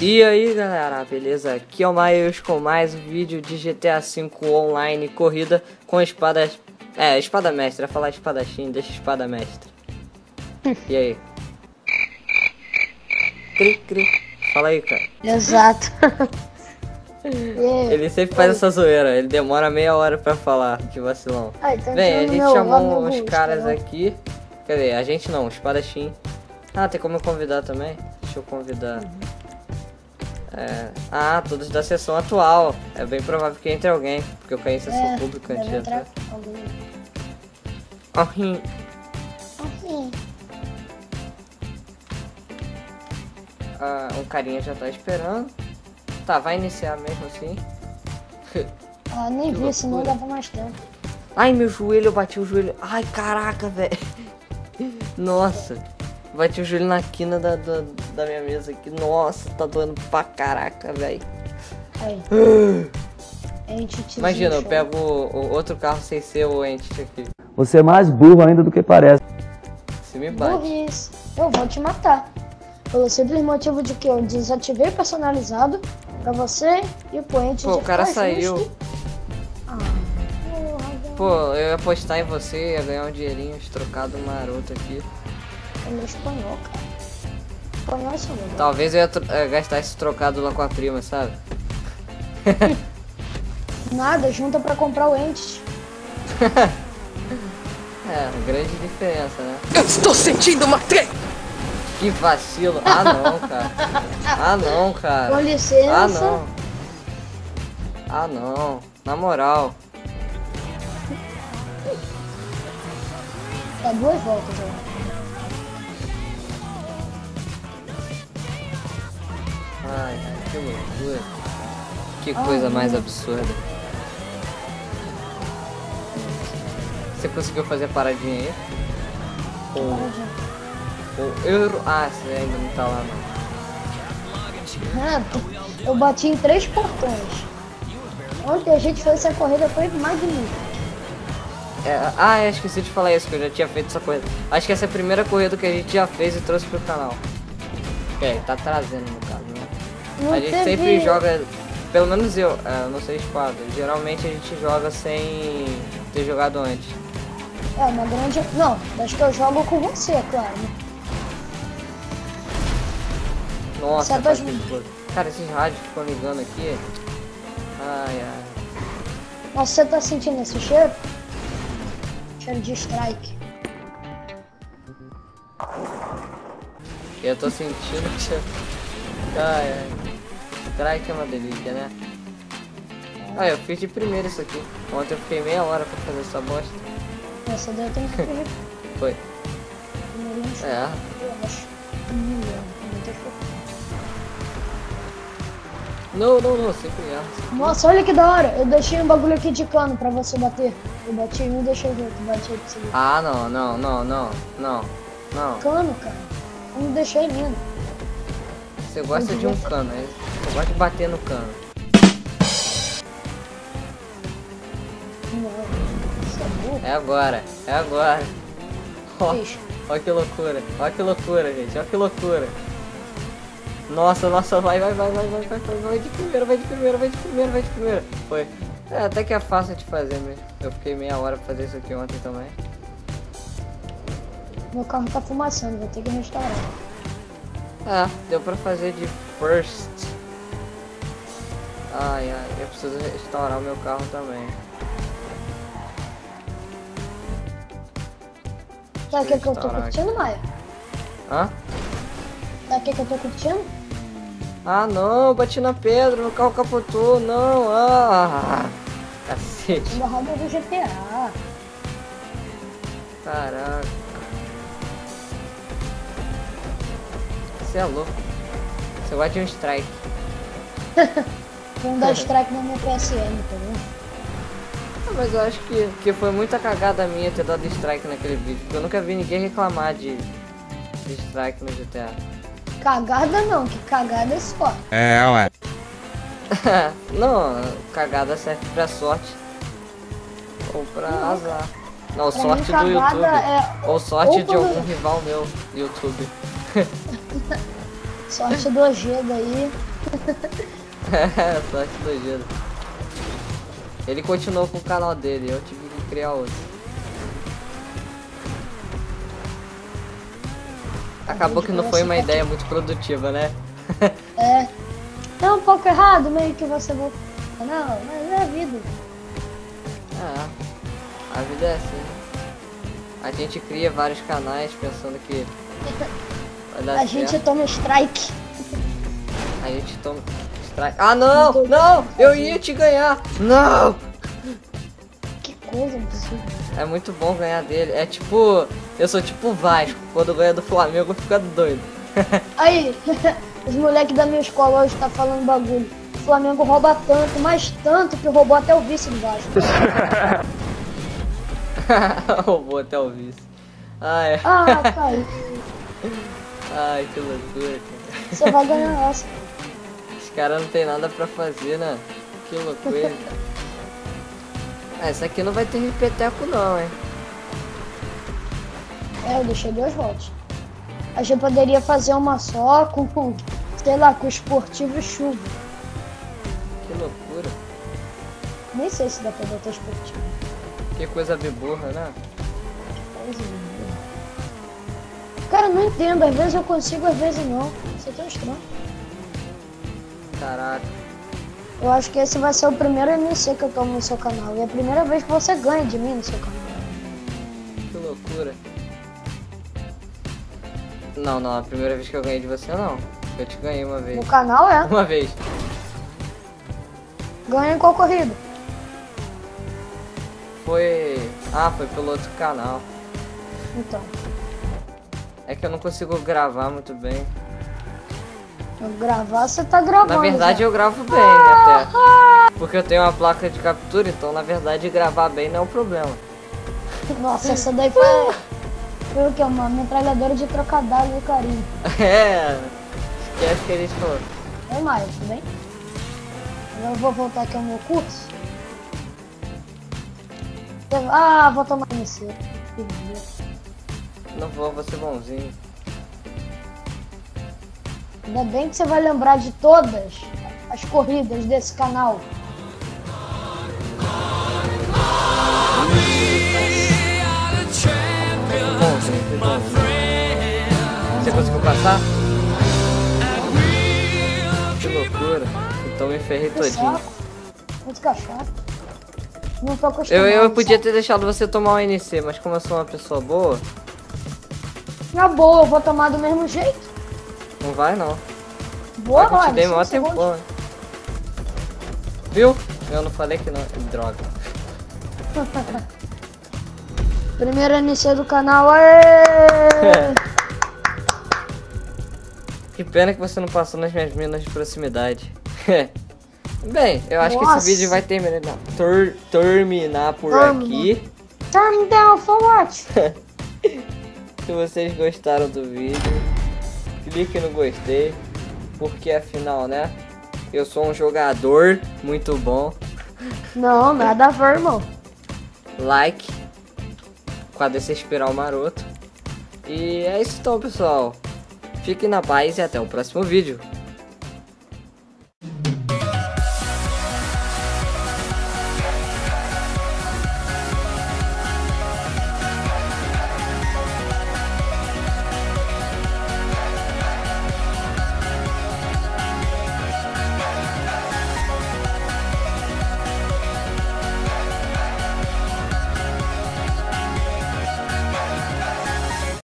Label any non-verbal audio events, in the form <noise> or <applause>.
E aí galera, beleza? Aqui é o Maius com mais um vídeo de GTA V Online Corrida com espadas... É, espada mestra, ia falar espadachim, deixa espada mestra. E aí? Cri, cri. Fala aí, cara. Exato. <laughs> Ele sempre faz essa zoeira, ele demora meia hora pra falar, que vacilão. Ai, tá Bem, a entrando gente meu- chamou rosto, caras aqui. Quer dizer, a gente não, espadachim. Ah, tem como eu convidar também? Deixa eu convidar. É... Ah, todos da sessão atual. É bem provável que entre alguém, porque eu caí em sessão É, pública antes de entrar alguém. Ah, um carinha já tá esperando. Tá, vai iniciar mesmo assim. <laughs> ah, nem vi, senão dava mais tempo. Ai, meu joelho, eu bati o joelho. Ai, caraca, velho. <laughs> Nossa. Bati o joelho na quina da, da, da minha mesa aqui. Nossa, tá doendo pra caraca, velho. <gasps> Imagina, eu pego o, o outro carro sem ser o Entity aqui. Você é mais burro ainda do que parece. Se me bate. Burrice. Eu vou te matar. Pelo simples motivo de que eu desativei personalizado pra você e o poente Pô, o cara saiu. Ah. Pô, eu ia apostar em você, ia ganhar um dinheirinho trocado maroto aqui. É espanhol, cara. Espanhol é seu nome. Talvez eu ia eh, gastar esse trocado lá com a prima, sabe? <laughs> Nada, junta pra comprar o ente. <laughs> É, grande diferença, né? Eu estou sentindo uma treta! Que vacilo. Ah, não, cara. Ah, não, Com cara. licença. Ah, não. Ah, não. Na moral. Dá duas voltas, ó. Ai, ai, que loucura. Que coisa mais absurda. Você conseguiu fazer a paradinha aí? Ou, ou euro... Ah, você ainda não tá lá não. Ah, eu bati em três portões. Ontem a gente fez essa corrida, foi magnífica. É, ah, eu esqueci de falar isso, que eu já tinha feito essa corrida. Acho que essa é a primeira corrida que a gente já fez e trouxe pro canal. É, tá trazendo no caso, né? Não a gente sempre joga, pelo menos eu, é, não sei espada. Geralmente a gente joga sem ter jogado antes. É uma grande. Não, acho que eu jogo com você, é claro. Nossa, faz que coisa. Cara, esses rádios ficam ligando aqui. Ai, ai. Mas você tá sentindo esse cheiro? Cheiro de strike. Eu tô sentindo que. Ai, ai. Strike é uma delícia, né? Ah, eu fiz de primeiro isso aqui. Ontem eu fiquei meia hora pra fazer essa bosta. Essa daí tenho que Foi. É. eu acho. Milhão. não tem. Não, não, não, sempre erro. Nossa, olha que da hora. Eu deixei um bagulho aqui de cano pra você bater. Eu bati um, deixei o outro. Bati você. Ah, não, não, não, não, não, não. Cano, cara. Eu não deixei lindo. Você gosta de um cano, é? Você gosta de bater no cano. É agora, é agora. Ó, que loucura, ó que loucura, gente, ó que loucura. Nossa, nossa, vai, vai, vai, vai, vai, vai, vai, vai de primeira, vai de primeira, vai de primeira, vai de primeira. Foi. É, até que é fácil de fazer mesmo. Eu fiquei meia hora pra fazer isso aqui ontem também. Meu carro tá fumaçando, vou ter que restaurar. É, deu pra fazer de first. Ai, ai, eu preciso restaurar o meu carro também. Sabe o que, que eu tô curtindo, Maia? Hã? Sabe o que, que eu tô curtindo? Ah não, bati na pedra, meu carro capotou, não, ah, cacete, Na roda do GTA. caraca. Você é louco. Você gosta de um strike. <laughs> Vamos dar strike na minha PSN, tá vendo? Ah, mas eu acho que, que foi muita cagada minha ter dado strike naquele vídeo, porque eu nunca vi ninguém reclamar de, de strike no GTA. Cagada não, que cagada é só. É, ué. <laughs> não, cagada serve pra sorte. Ou pra azar. Não, Pra sorte mim, do YouTube. é Ou sorte ou de algum rival meu YouTube. <laughs> <laughs> sorte do Ojeda aí. É, sorte do Giro. Ele continuou com o canal dele, eu tive que criar outro. Acabou que não foi uma ideia muito produtiva, né? <laughs> É. É um pouco errado, meio que você. Não, mas é a vida. Ah, a vida é assim. A gente cria vários canais pensando que <laughs> A certo. gente toma strike. A gente toma Ah, não! Não! Eu ia te ganhar! Não! Que coisa absurda. É muito bom ganhar dele. É tipo. Eu sou tipo Vasco. Quando ganha do Flamengo, fica doido. <laughs> Aí, <laughs> os moleques da minha escola hoje tá falando bagulho. O Flamengo rouba tanto, mas tanto que roubou até o vice do Vasco. <laughs> Roubou até o vice. Ai, Ah, caiu. ai, que loucura. Você vai ganhar essa. Os caras não tem nada pra fazer, né? Que loucura. <laughs> Ah, essa aqui não vai ter repeteco não, hein? É, eu deixei duas voltas. A gente poderia fazer uma só com, sei lá, com esportivo e chuva. Que loucura. Nem sei se dá pra botar esportivo. Que coisa biburra, né? Coisa de Deus. Cara, eu não entendo. Às vezes eu consigo, às vezes não. Isso é tão estranho. Caraca. Eu acho que esse vai ser o primeiro NC que eu tomo no seu canal. E é a primeira vez que você ganha de mim no seu canal. Que loucura. Não, não, a primeira vez que eu ganhei de você não. Eu te ganhei uma vez. No canal é. Uma vez. Ganha em qual corrida? Foi. Ah, foi pelo outro canal. Então. É que eu não consigo gravar muito bem. Eu gravar, você tá gravando. Na verdade já. eu gravo bem até. Porque eu tenho uma placa de captura, então na verdade gravar bem não é um problema. Nossa, essa daí foi. Foi o que? Uma metralhadora de trocadilho do carinho. <laughs> É. Esquece que a gente falou. Oi, Maio, tudo bem? Agora eu vou voltar aqui ao meu curso. Ah, vou tomar MC. Não vou, vou ser bonzinho. Ainda bem que você vai lembrar de todas as corridas desse canal. Você conseguiu passar? Que loucura. Então me ferrei Que todinho. Muito cachorro. Não tô acostumado. Eu, eu podia ter deixado você tomar o NC, mas como eu sou uma pessoa boa, Na boa, eu vou tomar do mesmo jeito. Não vai não. Boa, eu te dei mó tempão. Viu? Eu não falei que não. Droga. <laughs> Primeiro NC do canal. Aê! <laughs> Que pena que você não passou nas minhas minas de proximidade. <laughs> Bem, eu acho que Nossa. esse vídeo vai terminar, ter- terminar por Terminar. aqui. Turn down for what? Se vocês gostaram do vídeo, clique no gostei, porque afinal, né? Eu sou um jogador muito bom. Não, nada a ver, irmão. Like, com desse espiral maroto. E é isso então, pessoal. Fiquem na paz e até o próximo vídeo.